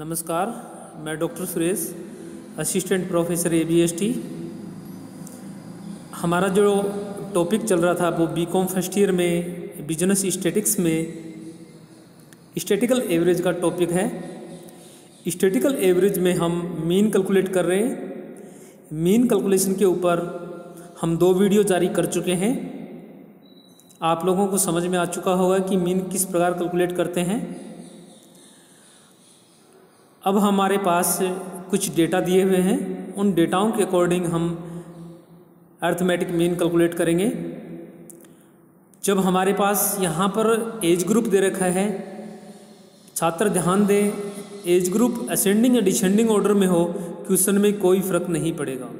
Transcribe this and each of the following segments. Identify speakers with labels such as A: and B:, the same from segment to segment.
A: नमस्कार, मैं doctor Suresh, assistant professor A B S T हमारा जो टॉपिक चल रहा था, वो बी कॉम फ़र्स्ट ईयर में, बिज़नेस स्टेटिक्स में, स्टेटिकल एवरेज का टॉपिक है। स्टेटिकल एवरेज में हम मीन कैलकुलेट कर रहे हैं। मीन कैलकुलेशन के ऊपर हम दो वीडियो जारी कर चुके हैं। आप लोगों को समझ में आ चुका होगा कि मीन किस प्रकार कैलकुलेट करते हैं। अब हमारे पास कुछ डेटा दिए हुए हैं। उन डेटाओं के अकॉर्डिंग हम अर्थमेटिक मीन कैलकुलेट करेंगे। जब हमारे पास यहाँ पर एज ग्रुप दे रखा है, छात्र ध्यान दें एज ग्रुप असेंडिंग या डिसेंडिंग ऑर्डर में हो क्वेश्चन में कोई फ़र्क नहीं पड़ेगा।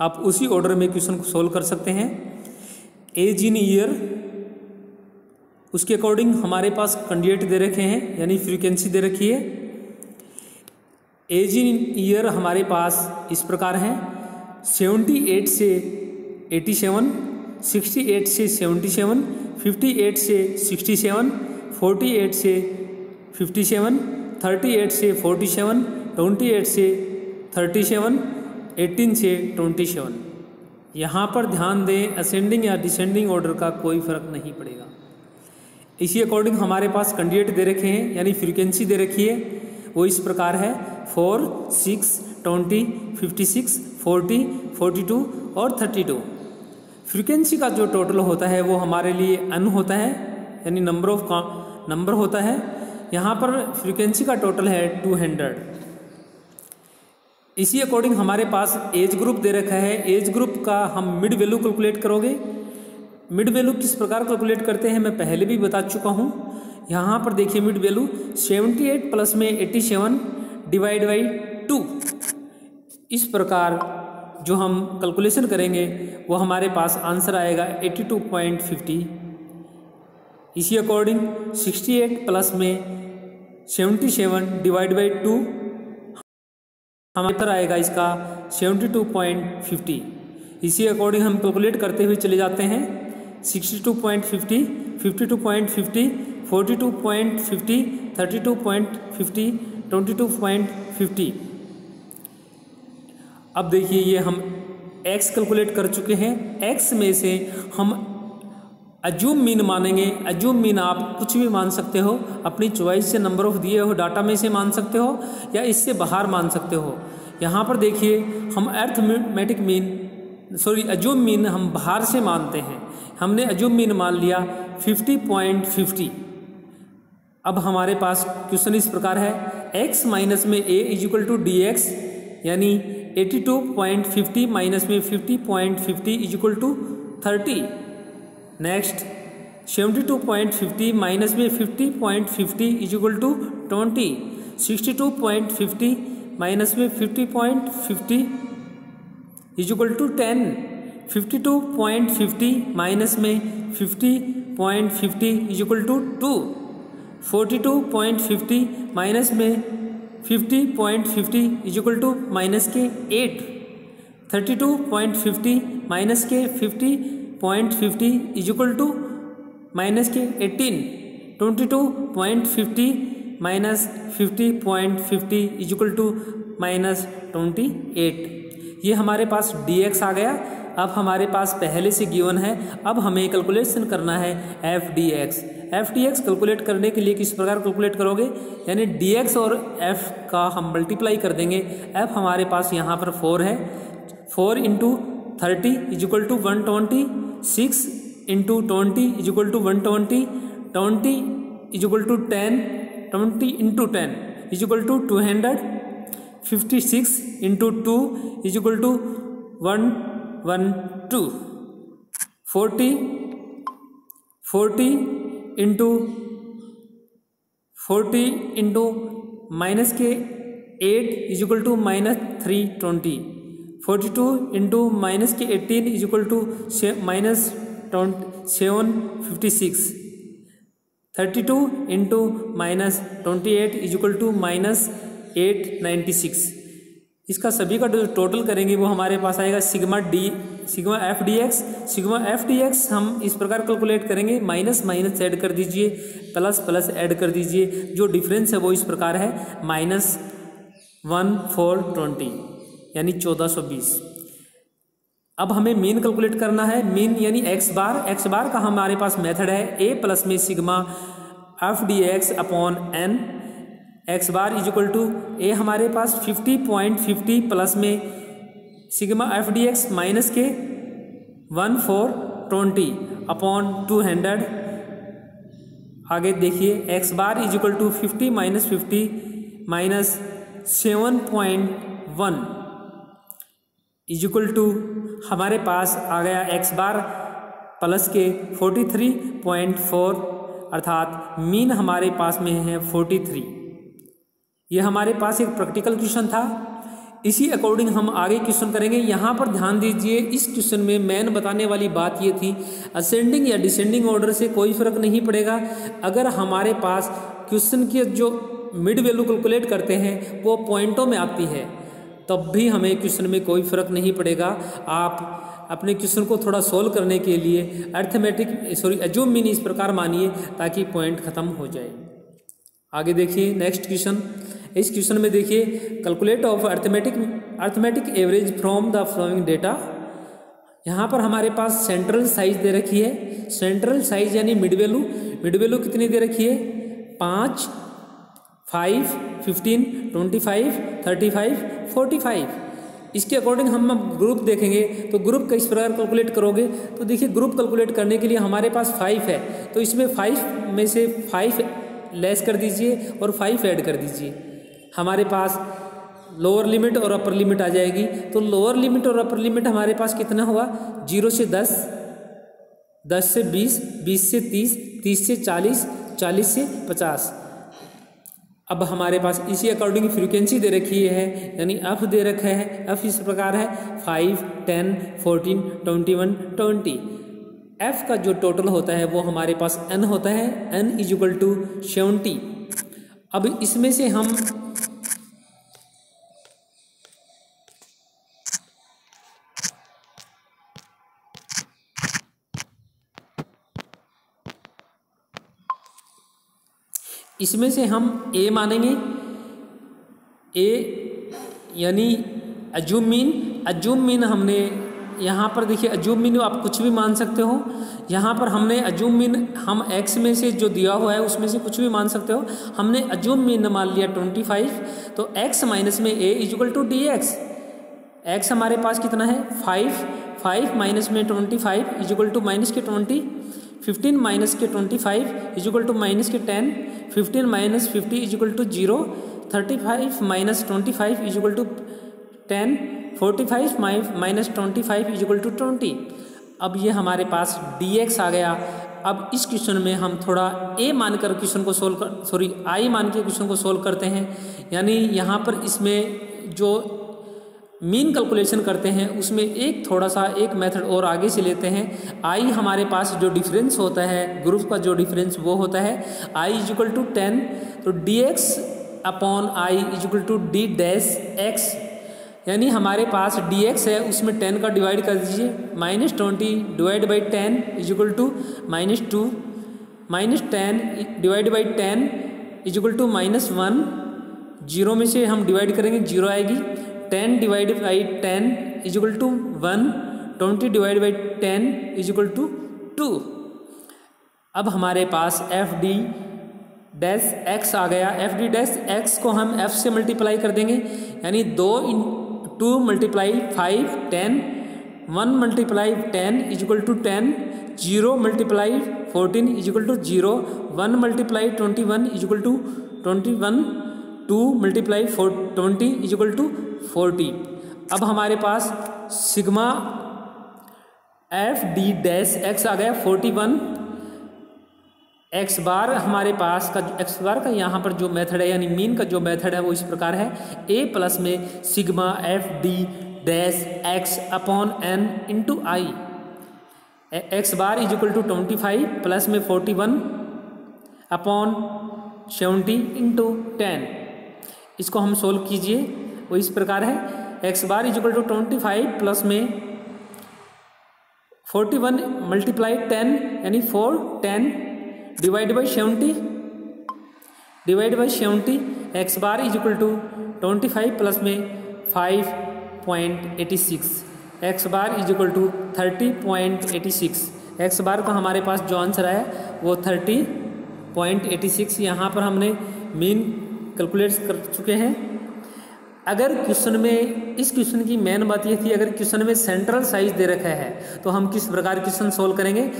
A: आप उसी ऑर्डर में क्वेश्चन को सोल्व कर सकते हैं। एज इन ईयर उसके अकॉर्डिंग हमारे पास कैंडिडेट दे रखे हैं, यानी फ्रीक्वेंसी दे रखी है। एज इन ईयर हमारे पास इस प्रकार है। सेवेंटी एट से एटी सेवन, सिक्सटी एट से सेवेंटी सेवन, फिफ्टी एट से सिक्सटी सेवन, फोर्टी एट से फिफ्टी सेवन, थर्टी एट से फोर्टी सेवन, ट्वेंटी एट से थर्टी सेवन, एटीन से ट्वेंटी सेवन। यहाँ पर ध्यान दें असेंडिंग या डिसेंडिंग ऑर्डर का कोई फ़र्क नहीं पड़ेगा। इसी अकॉर्डिंग हमारे पास कैंडिडेट दे रखे हैं, यानी फ्रीक्वेंसी दे रखी है, वो इस प्रकार है। Four six twenty fifty six forty forty two और थर्टी टू। फ्रिक्वेंसी का जो टोटल होता है वो हमारे लिए अन होता है, यानी नंबर ऑफ़ नंबर होता है। यहाँ पर फ्रिक्वेंसी का टोटल है टू हंड्रेड इसी अकॉर्डिंग हमारे पास एज ग्रुप दे रखा है। एज ग्रुप का हम मिड वैल्यू कैलकुलेट करोगे। मिड वैल्यू किस प्रकार कैलकुलेट करते हैं, मैं पहले भी बता चुका हूँ। यहाँ पर देखिए mid value seventy eight plus में eighty seven divide by two इस प्रकार जो हम कैलकुलेशन करेंगे, वो हमारे पास आंसर आएगा 82.50 इसी अकॉर्डिंग 68 प्लस में 77 डिवाइड बाई टू हमारा आएगा इसका 72.50 इसी अकॉर्डिंग हम कैलकुलेट करते हुए चले जाते हैं 62.50 52.50 42.50 32.50 ट्वेंटी टू पॉइंट फिफ्टी। अब देखिए ये हम x कैलकुलेट कर चुके हैं। x में से हम अजूम मीन मानेंगे। अजूम मीन आप कुछ भी मान सकते हो। अपनी चॉइस से नंबर ऑफ़ दिए हो डाटा में से मान सकते हो या इससे बाहर मान सकते हो। यहाँ पर देखिए हम arithmetic mean sorry assumed mean हम बाहर से मानते हैं। हमने अजूम मीन मान लिया फिफ्टी पॉइंट फिफ्टी अब हमारे पास क्वेश्चन इस प्रकार है, x माइनस में a is to D X यानी eighty two point fifty minus में fifty point fifty is to thirty next seventy two point fifty minus में fifty point fifty is to twenty sixty two point fifty minus में fifty point fifty is to ten fifty two point fifty minus में fifty point fifty is to two forty two point fifty minus में fifty point fifty is equal to minus के eight thirty two point fifty minus के fifty point fifty is equal to minus के eighteen twenty two point fifty minus fifty point fifty is equal to minus twenty eight ये हमारे पास D X आ गया. अब हमारे पास पहले से गिवन है. अब हमें कैलकुलेशन करना है F D X F D X calculate करने के लिए किस प्रकार कैलकुलेट करोगे? यानी डी एक्स और एफ़ का हम मल्टीप्लाई कर देंगे। एफ़ हमारे पास यहाँ पर फोर है। Four into thirty is equal to one twenty. Six into twenty is equal to one twenty. Twenty is equal to ten. Twenty into ten is equal to two hundred. Fifty six into two is equal to one one, two. Forty forty into forty into minus के eight is equal to minus three twenty forty two into minus के eighteen is equal to minus seven fifty six thirty two into minus twenty eight is equal to minus eight ninety six इसका सभी का जो total करेंगे, वो हमारे पास आएगा sigma D sigma F D X sigma F D X हम इस प्रकार कैलकुलेट करेंगे माइनस माइनस ऐड कर दीजिए प्लस प्लस ऐड कर दीजिए, जो डिफरेंस है वो इस प्रकार है माइनस वन फोर ट्वेंटी यानी चौदह सौ बीस। अब हमें मीन कैलकुलेट करना है मीन यानी एक्स बार एक्स बार का हमारे पास मेथड है ए प्लस में sigma F D X upon N X bar is equal to A हमारे पास फिफ्टी पॉइंट फिफ्टी प्लस में sigma F D X minus के one four twenty upon two hundred आगे देखिए X bar is equal to fifty minus fifty minus seven point one is equal to हमारे पास आ गया एक्स बार प्लस के forty three point four अर्थात mean हमारे पास में है फोर्टी थ्री ये हमारे पास एक प्रैक्टिकल क्वेश्चन था। इसी अकॉर्डिंग हम आगे क्वेश्चन करेंगे। यहाँ पर ध्यान दीजिए, इस क्वेश्चन में मैन बताने वाली बात ये थी असेंडिंग या डिसेंडिंग ऑर्डर से कोई फ़र्क नहीं पड़ेगा। अगर हमारे पास क्वेश्चन की जो मिड वैल्यू कैलकुलेट करते हैं, वो पॉइंटों में आती है, तब भी हमें क्वेश्चन में कोई फ़र्क नहीं पड़ेगा। आप अपने क्वेश्चन को थोड़ा सोल्व करने के लिए अर्थमेटिक सॉरी एजूम मीन इस प्रकार मानिए, ताकि पॉइंट खत्म हो जाए। आगे देखिए नेक्स्ट क्वेश्चन इस क्वेश्चन में देखिए calculate of arithmetic arithmetic average from the following data यहाँ पर हमारे पास सेंट्रल साइज़ दे रखी है। सेंट्रल साइज़ यानी मिड वैल्यू मिड वैल्यू कितनी दे रखी है? पाँच five fifteen twenty five thirty five forty five इसके अकॉर्डिंग हम ग्रुप देखेंगे। तो ग्रुप का इस प्रकार कैलकुलेट करोगे। तो देखिए ग्रुप कैलकुलेट करने के लिए हमारे पास फाइव है। तो इसमें फाइव में से फाइव लेस कर दीजिए और फाइव ऐड कर दीजिए। हमारे पास लोअर लिमिट और अपर लिमिट आ जाएगी। तो लोअर लिमिट और अपर लिमिट हमारे पास कितना हुआ? ज़ीरो से दस दस से बीस बीस से तीस तीस से चालीस चालीस से पचास। अब हमारे पास इसी अकॉर्डिंग फ्रीक्वेंसी दे रखी है, यानी एफ़ दे रखा है। एफ़ इस प्रकार है five ten fourteen twenty one twenty F का जो टोटल होता है, वो हमारे पास एन होता है N is equal to seventy अब इसमें से हम इसमें से हम ए मानेंगे। ए यानी अजूम मीन। अजूम मीन हमने यहाँ पर देखिए अजूम मीन आप कुछ भी मान सकते हो। यहाँ पर हमने अजूम मीन, हम एक्स में से जो दिया हुआ है, उसमें से कुछ भी मान सकते हो। हमने अजूम मीन मान लिया ट्वेंटी फाइव तो एक्स माइनस में a equal to d x x हमारे पास कितना है? फाइव फाइव माइनस में twenty five equal to minus के ट्वेंटी फिफ्टीन माइनस के twenty five equal to minus के ten fifteen minus fifty equal to zero thirty five minus twenty five equal to ten forty five minus twenty five equal to twenty. अब ये हमारे पास D X आ गया। अब इस क्वेश्चन में हम थोड़ा ए मानकर क्वेश्चन को सोल्व कर सॉरी आई मान के क्वेश्चन को सोल्व करते हैं। यानी यहाँ पर इसमें जो मीन कैलकुलेशन करते हैं, उसमें एक थोड़ा सा, एक मेथड और आगे से लेते हैं। आई हमारे पास जो डिफरेंस होता है ग्रुप का जो डिफरेंस वो होता है i is equal to ten तो d x upon i is equal to d dash x यानी हमारे पास डी एक्स है, उसमें टेन का डिवाइड कर दीजिए। Minus twenty divide by ten is equal to minus two minus ten divide by ten is equal to minus one zero में से हम डिवाइड करेंगे, ज़ीरो आएगी। Ten divide by ten is equal to one twenty divide by ten is equal to two अब हमारे पास f d dash x आ गया। एफ़ डी डैश एक्स को हम एफ़ से मल्टीप्लाई कर देंगे। यानी दो इन two multiply five ten, one multiply ten is equal to ten, zero multiply fourteen is equal to zero, one multiply twenty one is equal to twenty one, two multiply four, twenty is equal to forty. अब हमारे पास sigma f d dash x आ गया, forty one x bar हमारे पास का x bar का यहाँ पर जो मेथड है, यानी मीन का जो मेथड है, वो इस प्रकार है। ए प्लस में sigma f d dash x upon n into i x bar is equal to twenty five plus में forty one upon seventy into ten इसको हम सोल्व कीजिए, वो इस प्रकार है। X bar is equal to twenty five plus में forty one multiply ten यानी four ten divide by seventy divide by seventy x bar is equal to twenty five plus में five point eighty six x bar is equal to thirty point eighty six x bar का हमारे पास जो answer आया, वो thirty point eighty six यहाँ पर हमने मीन कैलकुलेट कर चुके हैं। अगर क्वेश्चन में, इस क्वेश्चन की मेन बात ये थी, अगर क्वेश्चन में सेंट्रल साइज़ दे रखा है तो हम किस प्रकार क्वेश्चन सोल्व करेंगे?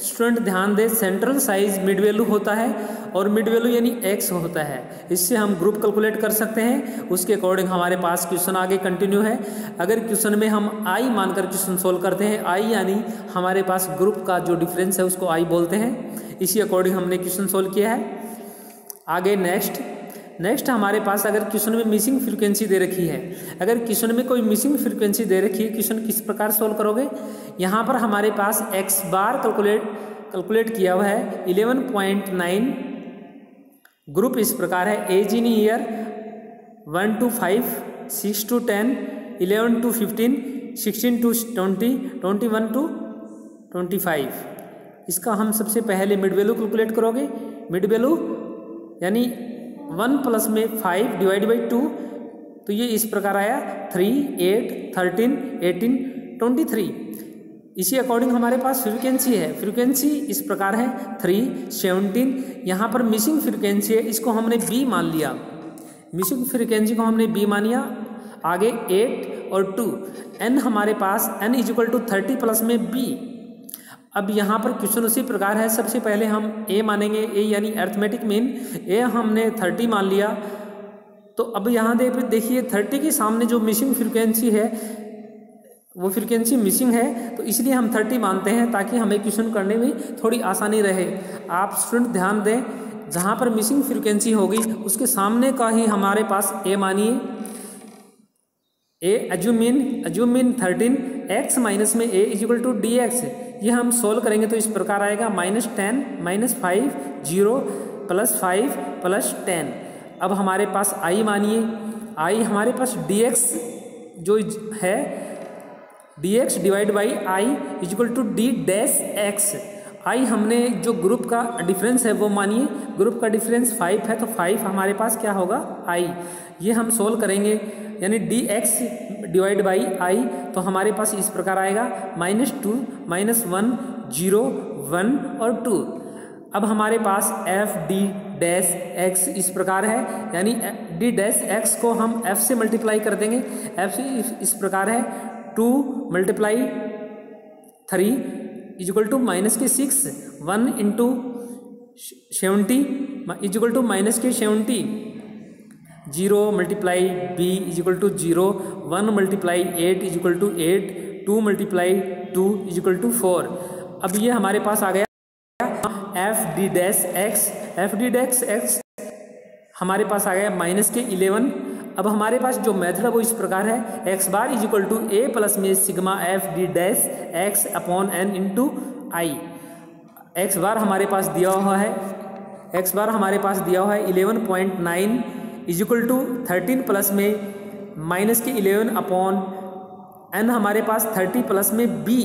A: स्टूडेंट ध्यान दें सेंट्रल साइज़ मिड वैल्यू होता है और मिड वैल्यू यानी एक्स होता है। इससे हम ग्रुप कैलकुलेट कर सकते हैं। उसके अकॉर्डिंग हमारे पास क्वेश्चन आगे कंटिन्यू है। अगर क्वेश्चन में हम आई मानकर क्वेश्चन सोल्व करते हैं आई यानी हमारे पास ग्रुप का जो डिफरेंस है, उसको आई बोलते हैं। इसी अकॉर्डिंग हमने क्वेश्चन सोल्व किया है। आगे नेक्स्ट नेक्स्ट हमारे पास अगर क्वेश्चन में मिसिंग फ्रिक्वेंसी दे रखी है, अगर क्वेश्चन में कोई मिसिंग फ्रिक्वेंसी दे रखी है क्वेश्चन किस प्रकार सोल्व करोगे? यहाँ पर हमारे पास एक्स बार कैलकुलेट कैलकुलेट किया हुआ है इलेवन पॉइंट नाइन ग्रुप इस प्रकार है age in year one to five six to ten eleven to fifteen sixteen to twenty twenty one to twenty five इसका हम सबसे पहले मिड वैल्यू कैलकुलेट करोगे। मिड वैल्यू यानी वन प्लस में फाइव डिवाइड बाई टू तो ये इस प्रकार आया, three, eight, thirteen, eighteen, twenty three. इसी अकॉर्डिंग हमारे पास फ्रिक्वेंसी है। फ्रिक्वेंसी इस प्रकार है, थ्री, सेवनटीन। यहाँ पर मिसिंग फ्रिक्वेंसी है, इसको हमने बी मान लिया। मिसिंग फ्रिक्वेंसी को हमने बी मान लिया, आगे एट और टू एन हमारे पास n is equal to thirty plus में बी अब यहाँ पर क्वेश्चन उसी प्रकार है। सबसे पहले हम ए मानेंगे। ए यानी अर्थमेटिक मीन ए हमने थर्टी मान लिया। तो अब यहाँ देख देखिए थर्टी के सामने जो मिसिंग फ्रिक्वेंसी है, वो फ्रिक्वेंसी मिसिंग है। तो इसलिए हम थर्टी मानते हैं ताकि हमें क्वेश्चन करने में थोड़ी आसानी रहे। आप स्टूडेंट ध्यान दें, जहाँ पर मिसिंग फ्रिक्वेंसी होगी उसके सामने का ही हमारे पास ए मानिए। A assume mean thirteen x minus में a is equal to d x ये हम सोल्व करेंगे तो इस प्रकार आएगा minus ten minus five zero plus five plus ten अब हमारे पास आई मानिए। आई हमारे पास डी एक्स जो है d x divide by i equal to d dash x i हमने जो ग्रुप का डिफरेंस है वो मानिए। ग्रुप का डिफरेंस फाइव है तो फाइव हमारे पास क्या होगा? आई ये हम सोल्व करेंगे। यानी d x divide by i तो हमारे पास इस प्रकार आएगा minus two minus one zero one और टू अब हमारे पास एफ़ डी डैश एक्स इस प्रकार है. यानी डी डैश एक्स को हम एफ़ से मल्टीप्लाई कर देंगे. एफ़ से इस प्रकार है. Two multiply three equal to minus के six one into seventy equal to minus के seventy zero multiply b equal to zero one multiply eight equal to eight two multiply two equal to four अब ये हमारे पास आ गया f d dash x f d dash x हमारे पास आ गया माइनस के इलेवन अब हमारे पास जो मेथड है वो इस प्रकार है x bar is equal to a plus में sigma f d dash x upon n into i x bar हमारे पास दिया हुआ है एक्स बार हमारे पास दिया हुआ है eleven point nine is equal to thirteen plus में माइनस के इलेवन अपॉन एन हमारे पास थर्टी प्लस में बी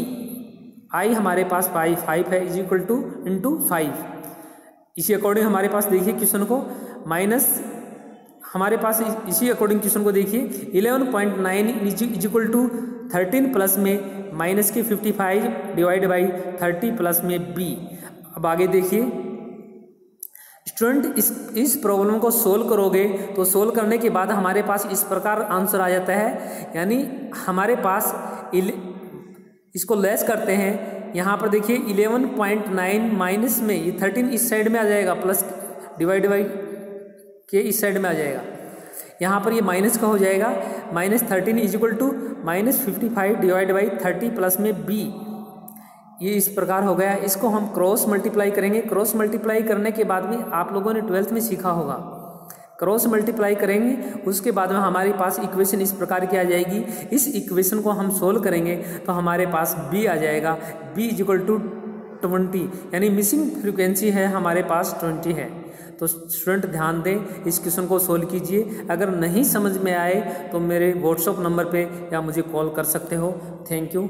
A: आई हमारे पास फाइव फाइव है is equal to into five इसी अकॉर्डिंग हमारे पास देखिए क्वेश्चन को? माइनस हमारे पास इसी अकॉर्डिंग क्वेश्चन को देखिए? Eleven point nine is equal to thirteen plus में माइनस के fifty five divide by thirty plus में बी अब आगे देखिए। स्टूडेंट इस इस प्रॉब्लम को सोल्व करोगे तो सोल्व करने के बाद हमारे पास इस प्रकार आंसर आ जाता है। यानी हमारे पास इसको लेस करते हैं। यहाँ पर देखिए, इलेवन पॉइंट नाइन माइनस में ये थर्टीन इस साइड में आ जाएगा, प्लस डिवाइड बाई के इस साइड में आ जाएगा। यहाँ पर ये माइनस का हो जाएगा। Minus thirteen is equal to minus fifty five divide by thirty plus में बी। ये इस प्रकार हो गया। इसको हम क्रॉस मल्टीप्लाई करेंगे। क्रॉस मल्टीप्लाई करने के बाद में आप लोगों ने ट्वेल्थ में सीखा होगा। क्रॉस मल्टीप्लाई करेंगे, उसके बाद में हमारे पास इक्वेशन इस प्रकार की आ जाएगी। इस इक्वेशन को हम सोल्व करेंगे तो हमारे पास बी आ जाएगा। B is equal to twenty यानी मिसिंग फ्रिक्वेंसी है, हमारे पास ट्वेंटी है। तो स्टूडेंट ध्यान दें, इस क्वेश्चन को सोल्व कीजिए। अगर नहीं समझ में आए तो मेरे व्हाट्सअप नंबर पे या मुझे कॉल कर सकते हो। Thank you